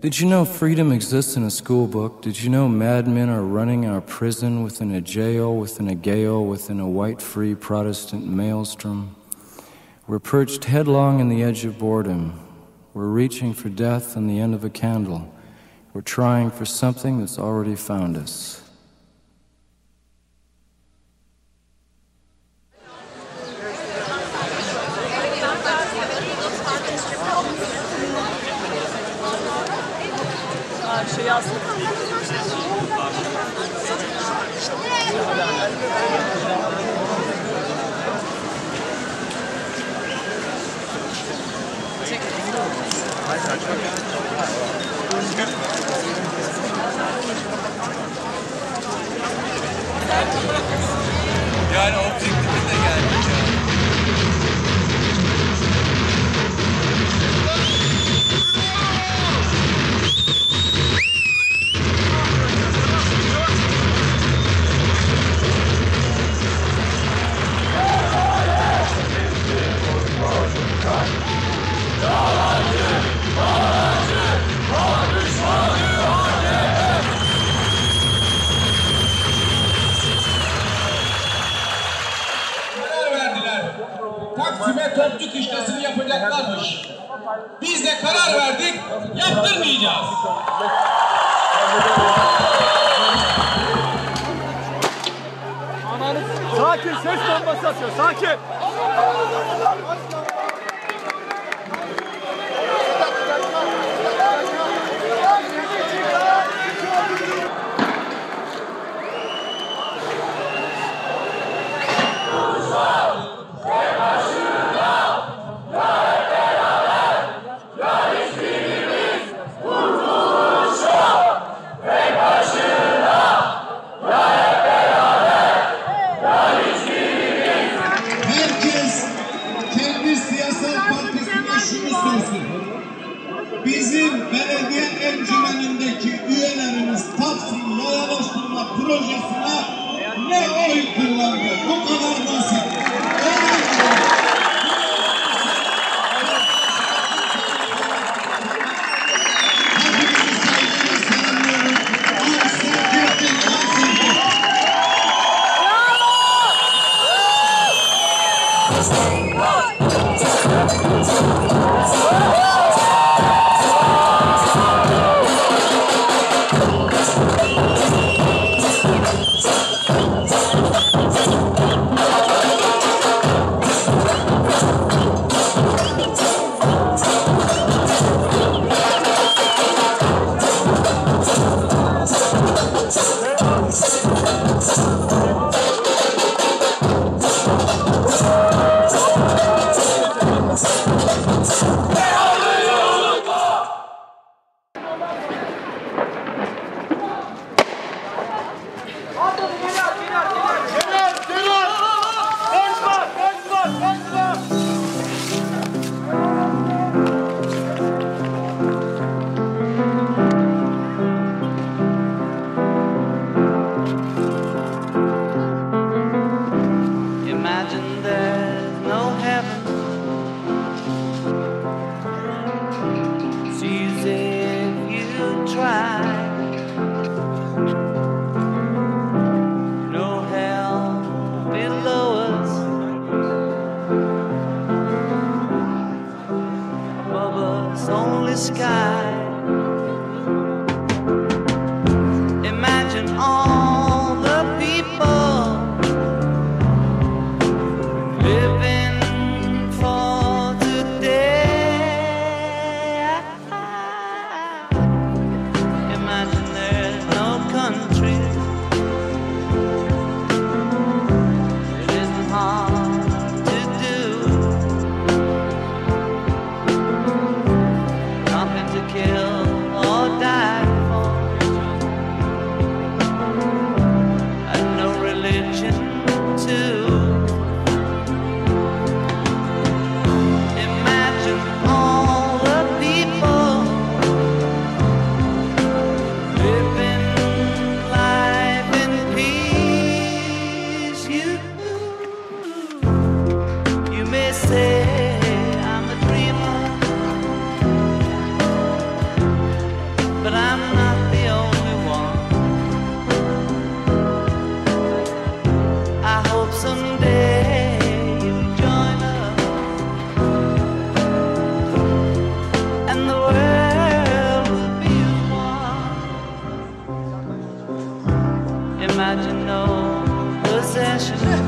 Did you know freedom exists in a school book? Did you know madmen are running our prison within a jail, within a gale, within a white free Protestant maelstrom? We're perched headlong in the edge of boredom. We're reaching for death and the end of a candle. We're trying for something that's already found us. Şey aslında yaptırmayacağız. Sakin ses bombası atıyor sakin.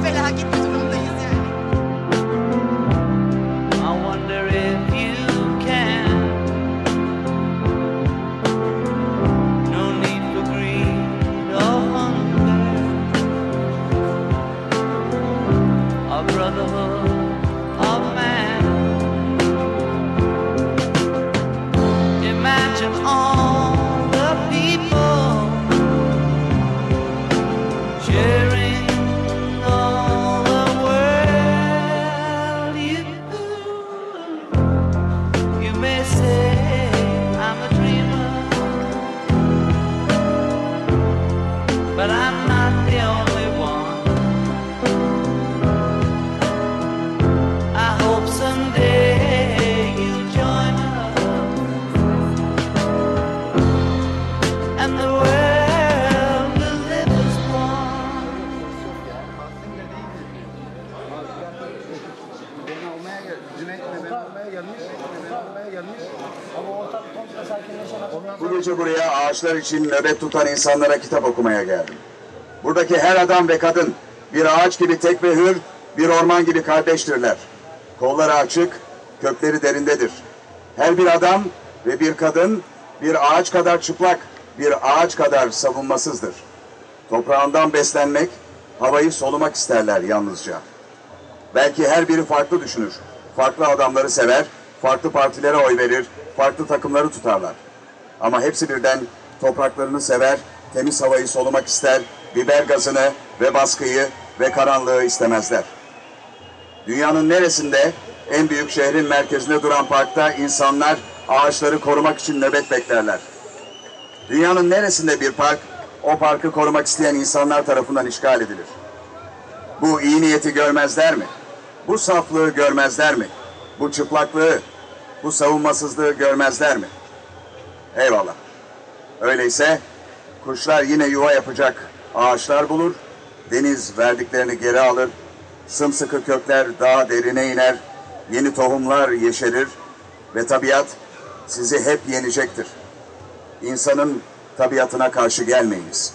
Perfeito, Raquel. but I'm not the only one. I hope someday you'll join us and the world will live as one. Bu gece buraya ağaçlar için nöbet tutan insanlara kitap okumaya geldim. Buradaki her adam ve kadın bir ağaç gibi tek ve hür, bir orman gibi kardeştirler. Kolları açık, kökleri derindedir. Her bir adam ve bir kadın bir ağaç kadar çıplak, bir ağaç kadar savunmasızdır. Toprağından beslenmek, havayı solumak isterler yalnızca. Belki her biri farklı düşünür. Farklı adamları sever, farklı partilere oy verir, farklı takımları tutarlar. Ama hepsi birden topraklarını sever, temiz havayı solumak ister, biber gazını ve baskıyı ve karanlığı istemezler. Dünyanın neresinde en büyük şehrin merkezinde duran parkta insanlar ağaçları korumak için nöbet beklerler. Dünyanın neresinde bir park o parkı korumak isteyen insanlar tarafından işgal edilir. Bu iyi niyeti görmezler mi? Bu saflığı görmezler mi? Bu çıplaklığı, bu savunmasızlığı görmezler mi? Eyvallah. Öyleyse kuşlar yine yuva yapacak ağaçlar bulur, deniz verdiklerini geri alır, sımsıkı kökler daha derine iner, yeni tohumlar yeşerir ve tabiat sizi hep yenecektir. İnsanın tabiatına karşı gelmeyiniz.